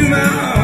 to my heart.